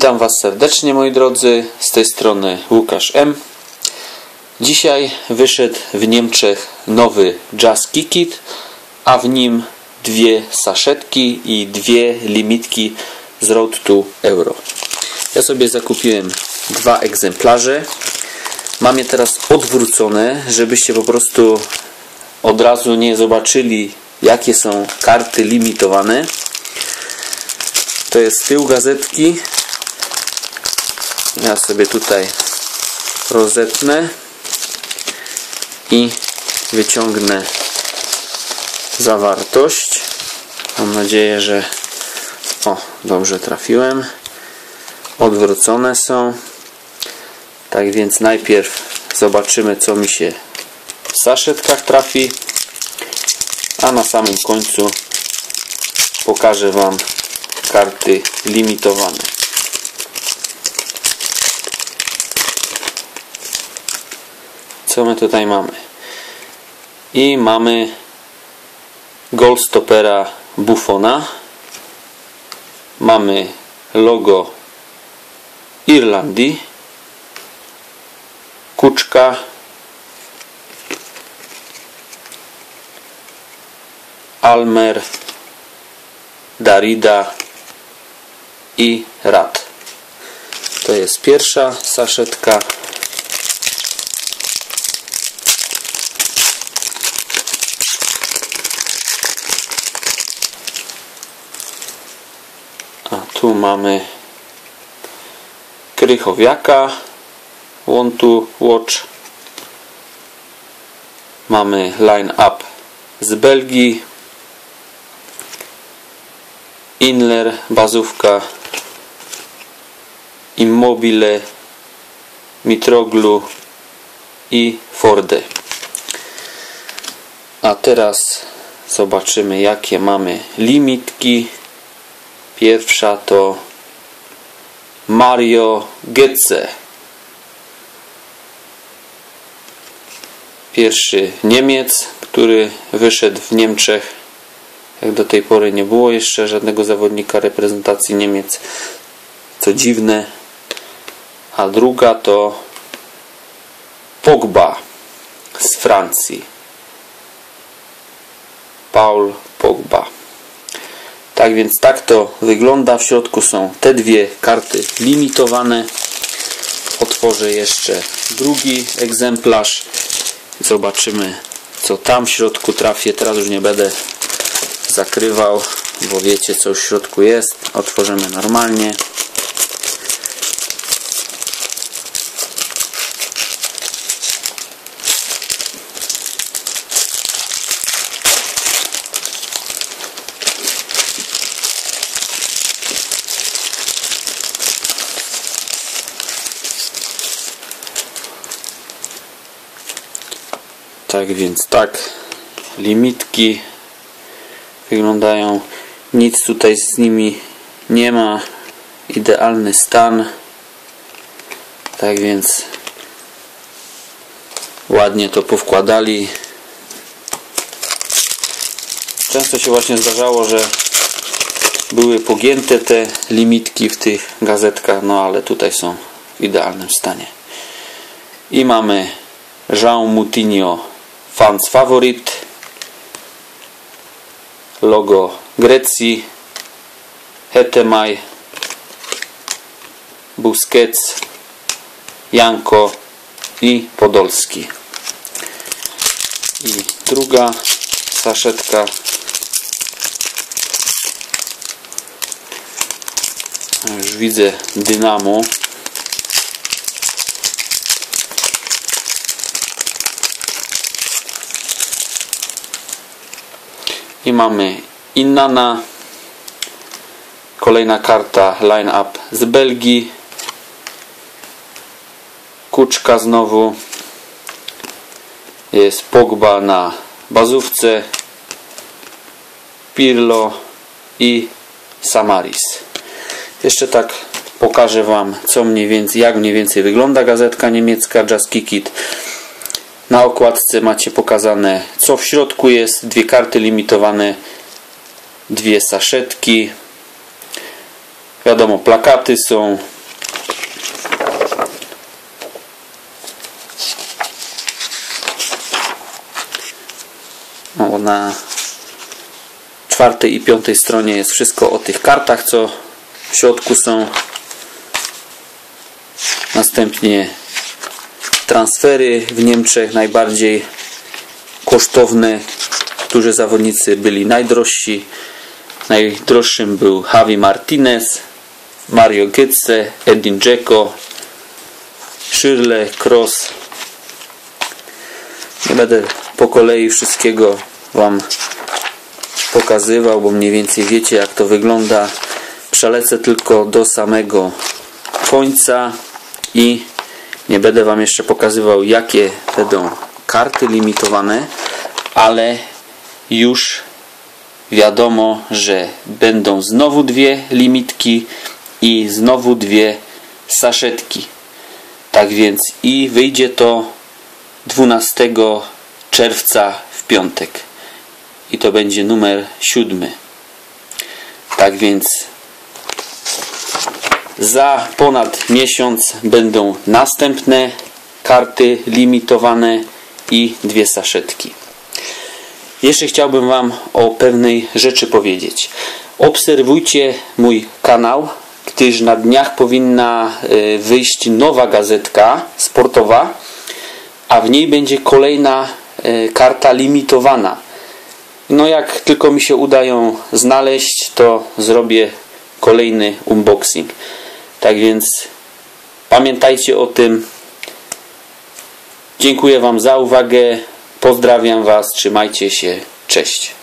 Witam Was serdecznie moi drodzy, z tej strony Łukasz M. Dzisiaj wyszedł w Niemczech nowy Jazz Kikit, a w nim dwie saszetki i dwie limitki z Road to Euro. Ja sobie zakupiłem dwa egzemplarze. Mam je teraz odwrócone, żebyście po prostu od razu nie zobaczyli jakie są karty limitowane. To jest tył gazetki. Ja sobie tutaj rozetnę i wyciągnę zawartość. Mam nadzieję, że o, dobrze trafiłem. Odwrócone są. Tak więc najpierw zobaczymy co mi się w saszetkach trafi. A na samym końcu pokażę Wam karty limitowane. Co my tutaj mamy? I mamy Goldstopera Buffona. Mamy logo Irlandii. Kuczka. Almer. Darida i Rad. To jest pierwsza saszetka. A tu mamy Krychowiaka Want to Watch. Mamy line up z Belgii. Inler, bazówka Immobile, Mitroglu i Forde. A teraz zobaczymy jakie mamy limitki. Pierwsza to Mario Götze. Pierwszy Niemiec, który wyszedł w Niemczech. Jak do tej pory nie było jeszcze żadnego zawodnika reprezentacji Niemiec. Co dziwne, a druga to Pogba z Francji. Paul. Tak więc tak to wygląda. W środku są te dwie karty limitowane. Otworzę jeszcze drugi egzemplarz. Zobaczymy co tam w środku trafię. Teraz już nie będę zakrywał, bo wiecie co w środku jest. Otworzymy normalnie. Tak więc tak. Limitki wyglądają. Nic tutaj z nimi nie ma. Idealny stan. Tak więc ładnie to powkładali. Często się właśnie zdarzało, że były pogięte te limitki w tych gazetkach no ale tutaj są w idealnym stanie. I mamy Jean Moutinho Fans Favorit logo Grecji. Hetemaj. Busquets. Janko i Podolski. I druga saszetka. Już widzę Dynamo i mamy Innana. Kolejna karta line up z Belgii. Kuczka znowu. Jest Pogba na bazówce. Pirlo i Samaris. Jeszcze tak pokażę Wam co mniej więcej, jak mniej więcej wygląda gazetka niemiecka Jazz Kikit na okładce macie pokazane co w środku jest, dwie karty limitowane, dwie saszetki. Wiadomo, plakaty są. O, na czwartej i piątej stronie jest wszystko o tych kartach, co w środku są. Następnie transfery w Niemczech najbardziej kosztowne, którzy zawodnicy byli najdrożsi. Najdroższym był Javi Martinez, Mario Götze, Edin Dzeko, Schürrle, Cross. Nie będę po kolei wszystkiego Wam pokazywał, bo mniej więcej wiecie jak to wygląda. Przelecę tylko do samego końca i nie będę Wam jeszcze pokazywał jakie będą karty limitowane, ale już wiadomo, że będą znowu dwie limitki i znowu dwie saszetki. Tak więc i wyjdzie to 12 czerwca w piątek. I to będzie numer siódmy. Tak więc za ponad miesiąc będą następne karty limitowane i dwie saszetki. Jeszcze chciałbym Wam o pewnej rzeczy powiedzieć. Obserwujcie mój kanał, gdyż na dniach powinna e, wyjść nowa gazetka sportowa, a w niej będzie kolejna e, karta limitowana. No jak tylko mi się uda ją znaleźć, to zrobię kolejny unboxing. Tak więc pamiętajcie o tym. Dziękuję Wam za uwagę. Pozdrawiam Was. Trzymajcie się. Cześć.